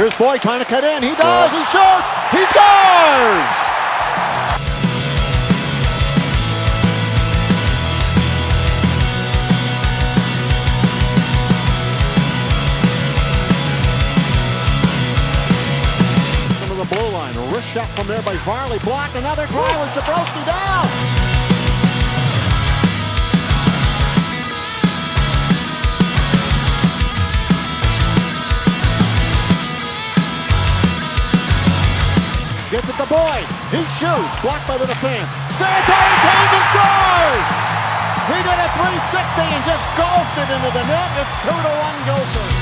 Here's Boyd trying to cut in. He does. He shoots. He scores. Into the blue line. A wrist shot from there by Varley. Blocked. Another try with Zabrowski down. Gets it to Boyd. He shoots. Blocked by the defense. Serratore turns and scores! He did a 360 and just golfed it into the net. It's 2 to 1 Gophers.